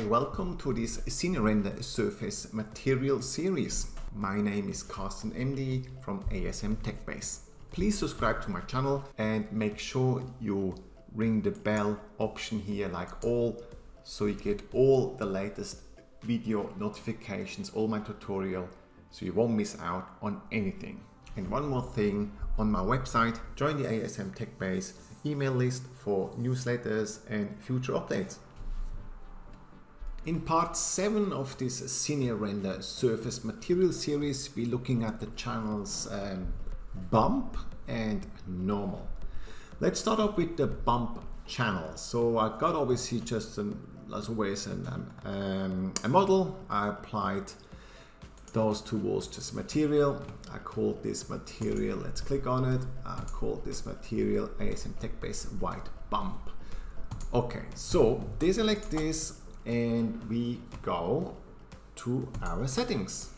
Hi, welcome to this Cine Render Surface Material series. My name is Carsten Emde from ASM TechBase. Please subscribe to my channel and make sure you ring the bell option here like all so you get all the latest video notifications, all my tutorial so you won't miss out on anything. And one more thing, on my website, join the ASM TechBase email list for newsletters and future updates. In part 7 of this CineRender Surface Material series, we're looking at the channels um, Bump and Normal. Let's start off with the Bump channel. So I got obviously just, an, as always, an, um, a model. I applied those two walls to just material. I called this material, let's click on it. I called this material ASM TechBase White Bump. Okay, so deselect this and we go to our settings.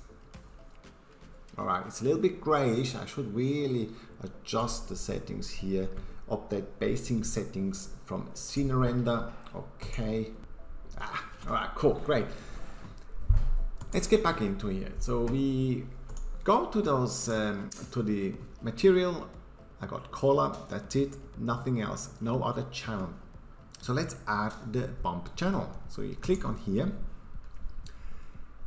All right, it's a little bit grayish. I should really adjust the settings here. Update basing settings from Cine Render. Okay. Ah, all right, cool, great. Let's get back into here. So we go to those, um, to the material. I got color, that's it, nothing else, no other channel. So let's add the bump channel. So you click on here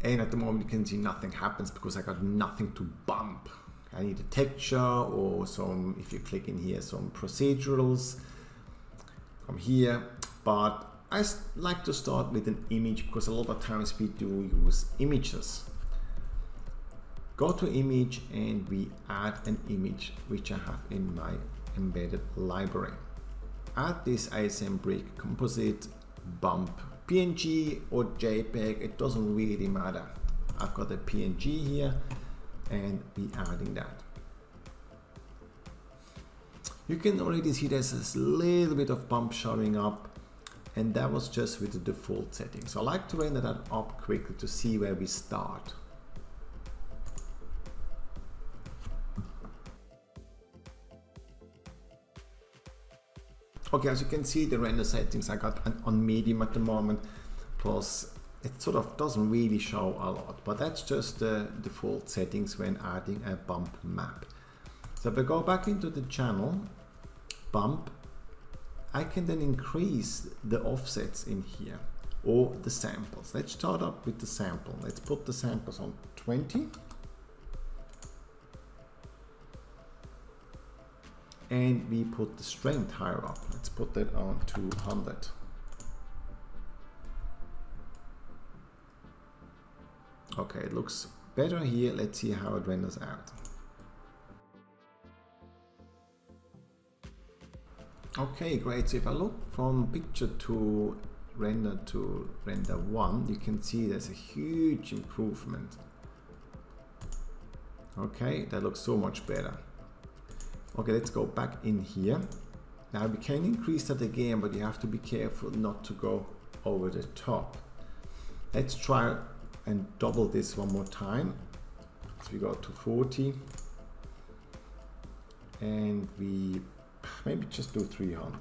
and at the moment you can see nothing happens because I got nothing to bump. I need a texture or some, if you click in here, some procedurals from here. But I like to start with an image because a lot of times we do use images. Go to image and we add an image which I have in my embedded library add this ASM brick composite bump PNG or JPEG, it doesn't really matter. I've got a PNG here and be adding that. You can already see there's a little bit of bump showing up and that was just with the default setting. So I like to render that up quickly to see where we start. Okay, as you can see, the render settings I got on medium at the moment, plus it sort of doesn't really show a lot, but that's just the default settings when adding a bump map. So if I go back into the channel, bump, I can then increase the offsets in here or the samples. Let's start up with the sample. Let's put the samples on 20. And we put the strength higher up. Let's put that on 200. Okay, it looks better here. Let's see how it renders out. Okay, great. So if I look from picture to render to render one, you can see there's a huge improvement. Okay, that looks so much better. Okay, let's go back in here. Now we can increase that again, but you have to be careful not to go over the top. Let's try and double this one more time. So we go to 40 and we maybe just do 300.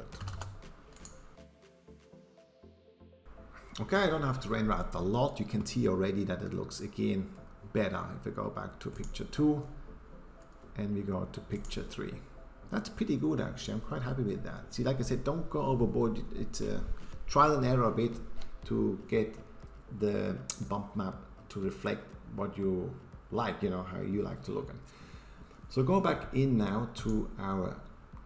Okay, I don't have to render out a lot. You can see already that it looks again better if we go back to picture two and we go to picture 3. That's pretty good actually, I'm quite happy with that. See, like I said, don't go overboard. It's a trial and error a bit to get the bump map to reflect what you like, you know, how you like to look at. So go back in now to our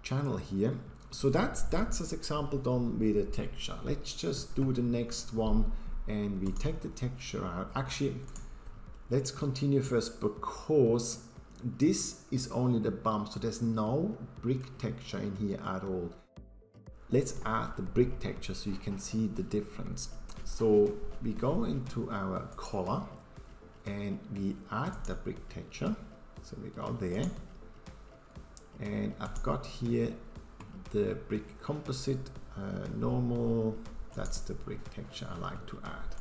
channel here. So that's that's as example done with a texture. Let's just do the next one and we take the texture out. Actually, let's continue first because this is only the bump, so there's no brick texture in here at all. Let's add the brick texture so you can see the difference. So we go into our color and we add the brick texture. So we go there and I've got here the brick composite uh, normal that's the brick texture I like to add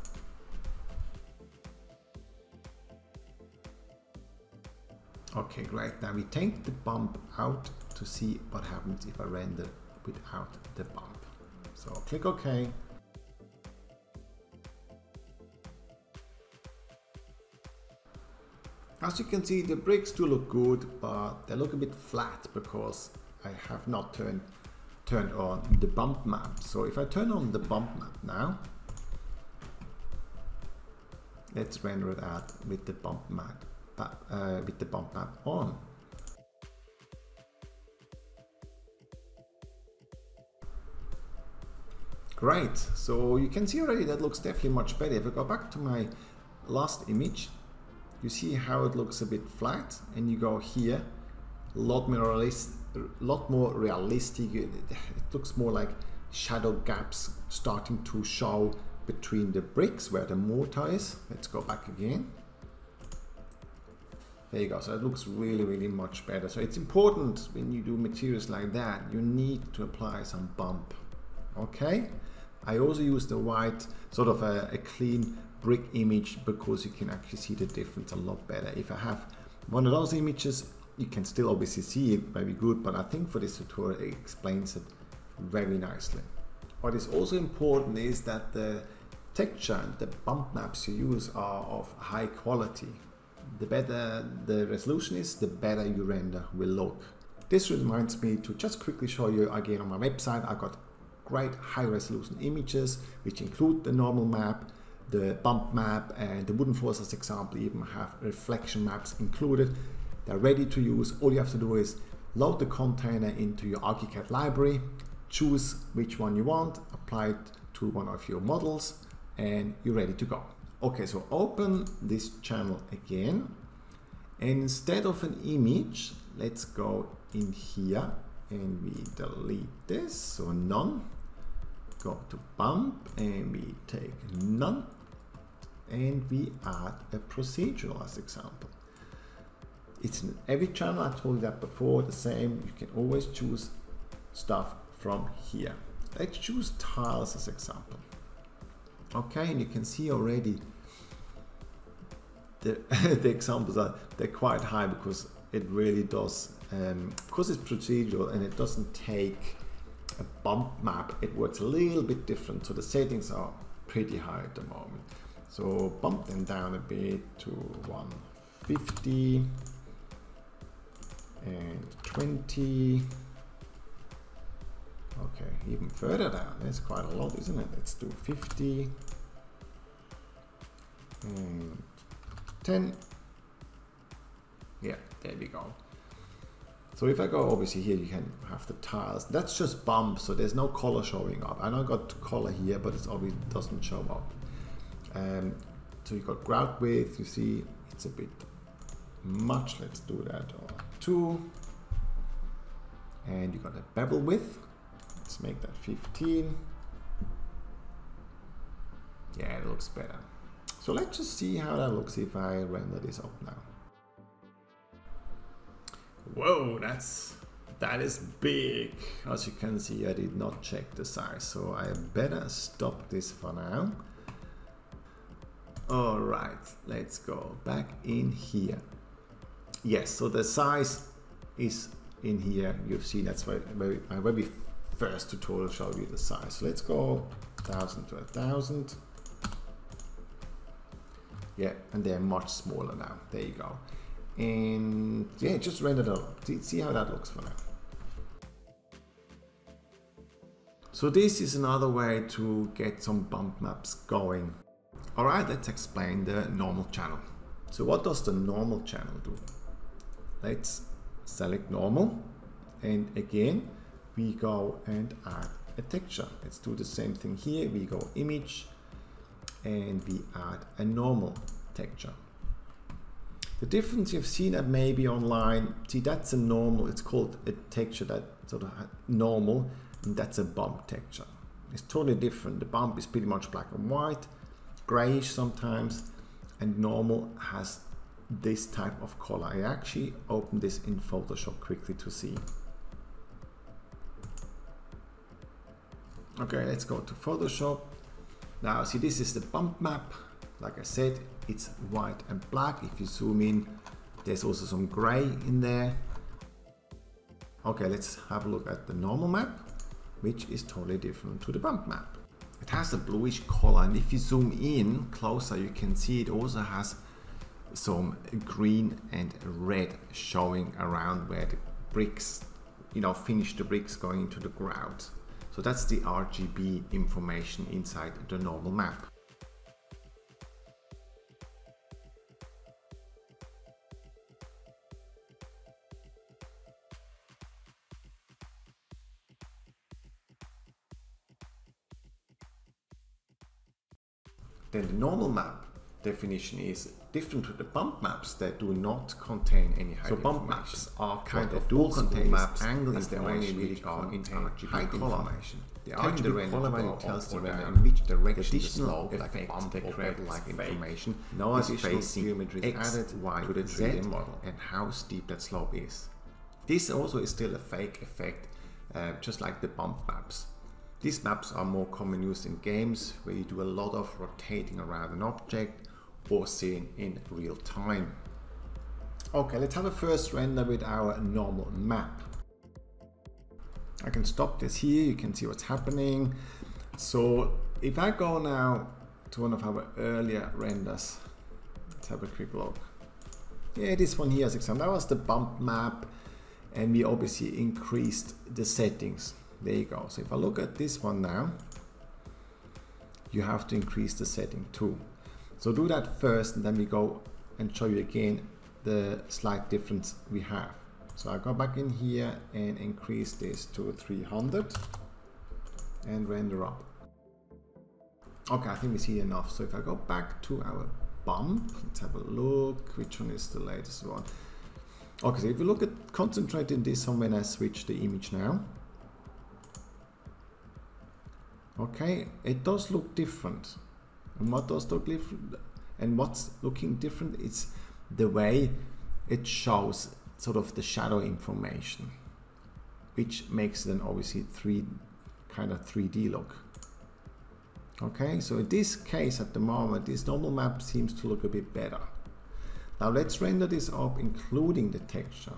Okay, great. Now we take the bump out to see what happens if I render without the bump. So I'll click OK. As you can see, the bricks do look good, but they look a bit flat because I have not turned, turned on the bump map. So if I turn on the bump map now, let's render it out with the bump map uh, with the bump map on. Great, so you can see already that looks definitely much better. If I go back to my last image, you see how it looks a bit flat and you go here, a lot more, realist, lot more realistic. It looks more like shadow gaps starting to show between the bricks where the mortar is. Let's go back again. There you go, so it looks really, really much better. So it's important when you do materials like that, you need to apply some bump, okay? I also use the white, sort of a, a clean brick image because you can actually see the difference a lot better. If I have one of those images, you can still obviously see it very good, but I think for this tutorial it explains it very nicely. What is also important is that the texture and the bump maps you use are of high quality. The better the resolution is, the better your render will look. This reminds me to just quickly show you again on my website, I got great high resolution images, which include the normal map, the bump map, and the wooden floors as example even have reflection maps included. They're ready to use. All you have to do is load the container into your ArchiCAD library, choose which one you want, apply it to one of your models, and you're ready to go. Okay, so open this channel again. And instead of an image, let's go in here and we delete this, so none go to bump and we take none and we add a procedural as example. It's in every channel, I told you that before, the same, you can always choose stuff from here. Let's choose tiles as example. Okay, and you can see already the, the examples are they're quite high because it really does um, because it's procedural and it doesn't take a bump map, it works a little bit different. So the settings are pretty high at the moment. So bump them down a bit to 150 and 20. Okay, even further down. That's quite a lot, isn't it? Let's do 50 and 10. Yeah, there we go. So if I go obviously here, you can have the tiles. That's just bump, so there's no color showing up. I know I got color here, but it obviously doesn't show up. Um, so you got grout width, you see it's a bit much. Let's do that or two. And you got a bevel width. Make that 15. Yeah, it looks better. So let's just see how that looks if I render this up now. Whoa, that's that is big. As you can see, I did not check the size, so I better stop this for now. All right, let's go back in here. Yes, so the size is in here. You've seen that's why my very first tutorial showed you the size. So let's go 1000 to 1000. Yeah, and they're much smaller now. There you go and yeah just render it out see how that looks for now so this is another way to get some bump maps going all right let's explain the normal channel so what does the normal channel do let's select normal and again we go and add a texture let's do the same thing here we go image and we add a normal texture the difference you've seen that maybe online, see that's a normal, it's called a texture that sort of normal, and that's a bump texture. It's totally different. The bump is pretty much black and white, grayish sometimes, and normal has this type of color. I actually opened this in Photoshop quickly to see. Okay, let's go to Photoshop. Now see this is the bump map. Like I said, it's white and black. If you zoom in, there's also some gray in there. Okay, let's have a look at the normal map, which is totally different to the bump map. It has a bluish color and if you zoom in closer, you can see it also has some green and red showing around where the bricks, you know, finish the bricks going into the ground. So that's the RGB information inside the normal map. Then the normal map definition is different to the bump maps that do not contain any height So bump information. maps are kind of do multiple contain maps angle as information only which really are in RGB height information. The RGB color value tells the render in which direction the slope effect like bump or like information No is facing geometry is added Y, to the Z, 3D model. and how steep that slope is. This also is still a fake effect, uh, just like the bump maps. These maps are more common used in games where you do a lot of rotating around an object or seen in real time. Okay, let's have a first render with our normal map. I can stop this here, you can see what's happening. So if I go now to one of our earlier renders, let's have a quick look. Yeah, this one here as example, that was the bump map and we obviously increased the settings. There you go. So if I look at this one now, you have to increase the setting too. So do that first and then we go and show you again the slight difference we have. So I go back in here and increase this to 300 and render up. Okay, I think we see enough. So if I go back to our bump, let's have a look. Which one is the latest one? Okay, so if you look at concentrating this on when I switch the image now. Okay, it does look different. And what does look different? And what's looking different is the way it shows sort of the shadow information, which makes then obviously three kind of 3D look. Okay, so in this case at the moment, this normal map seems to look a bit better. Now let's render this up including the texture.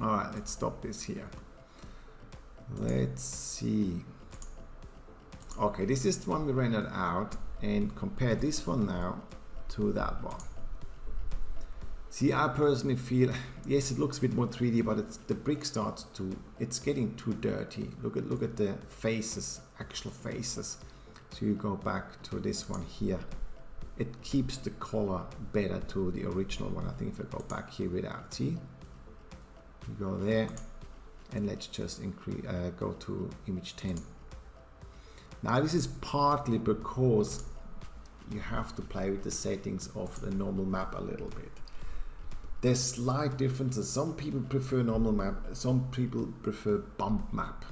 Alright, let's stop this here. Let's see. Okay, this is the one we rendered out and compare this one now to that one. See, I personally feel, yes, it looks a bit more 3D, but it's, the brick starts to, it's getting too dirty. Look at, look at the faces, actual faces. So you go back to this one here. It keeps the color better to the original one. I think if I go back here without? You go there, and let's just increase, uh, go to image 10. Now this is partly because you have to play with the settings of the normal map a little bit. There's slight differences. Some people prefer normal map, some people prefer bump map.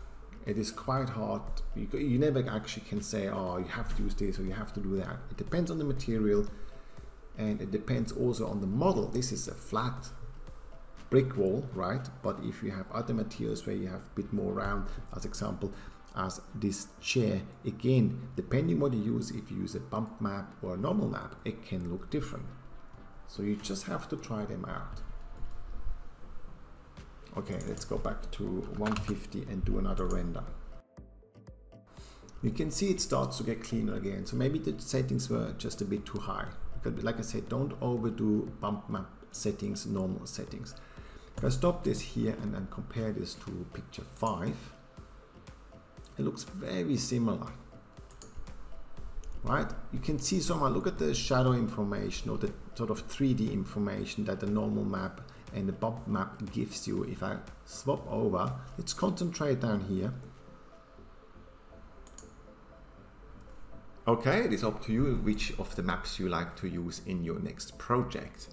It is quite hard. You, you never actually can say, oh, you have to use this or you have to do that. It depends on the material and it depends also on the model. This is a flat brick wall, right? But if you have other materials where you have a bit more round, as example, as this chair, again, depending what you use, if you use a bump map or a normal map, it can look different. So you just have to try them out. Okay, let's go back to 150 and do another render. You can see it starts to get cleaner again. So maybe the settings were just a bit too high. Because like I said, don't overdo bump map settings, normal settings. If I stop this here and then compare this to picture 5, it looks very similar. Right? You can see somehow, look at the shadow information or the sort of 3D information that the normal map and the bump map gives you. If I swap over, let's concentrate down here. Okay, it is up to you which of the maps you like to use in your next project.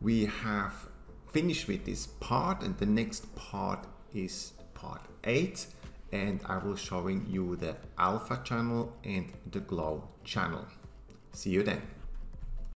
We have finished with this part and the next part is part 8 and I will showing you the alpha channel and the glow channel. See you then.